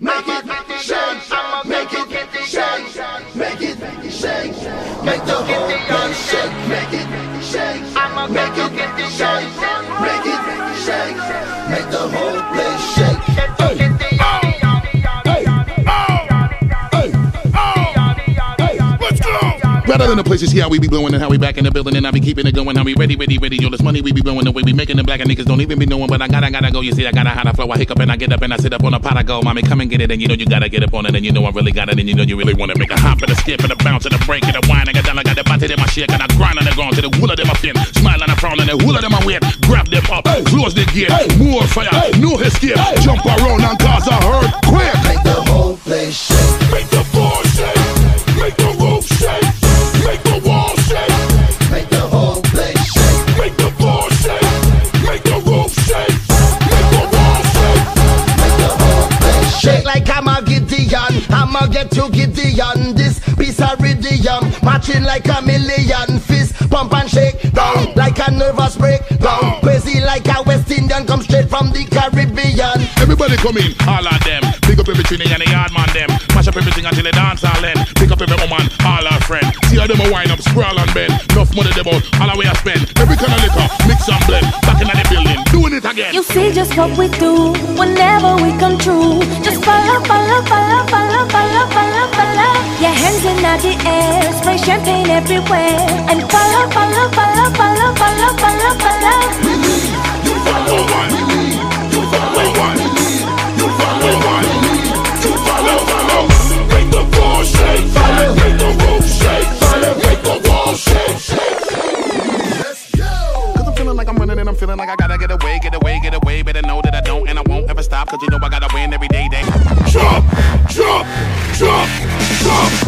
Make it shake, make it shake, make it shake, make the whole place shake, make it shake, make it shake, Better than the places here, how we be blowing and how we back in the building and I be keeping it going. How we ready, ready, ready. Yo, this money we be blowing the way we be making the black and niggas don't even be knowing. But I gotta, gotta go. You see, I gotta how to flow. I hiccup and I get up and I sit up on a pot. I go, mommy, come and get it. And you know you gotta get up on it. And you know I really got it. And you know you really wanna make a hop and a skip and a bounce and a break and a whine. I got down, I got the body in my shake and I grind and I ground to the wool of them I fin. Smile and I frown and the wool of them I win. Grab them up, close the gate. More fire, no escape. Get to Gideon. This piece of rhythm, matching like a million fist. Pump and shake down like a nervous breakdown. Crazy like a West Indian, come straight from the Caribbean. Everybody come in, all of them. Pick up every trinity and the yard man them. Mash up everything until they dance all end. Pick up every woman, all our friend. See how them a wind up, sprawl and bend. Enough money they bout, all the way I spend. Every kind of liquor, mix and blend. Back in the building, doing it again. You see just what we do whenever we come true. Just follow, follow, follow, follow, hands in the air, spray champagne everywhere, and follow, follow, follow, follow, follow, follow, follow. You follow one. You follow one. You follow one. You follow, follow. Make the floor shake. Make the roof shake. Make the wall shake. Cause I'm feeling like I'm running and I'm feeling like I gotta get away, get away, get away. Better know that I don't and I won't ever stop. Cause you know I gotta win every day. day. Jump, jump, jump, jump,